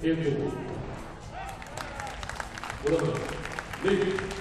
Edu. Bruno. Leite.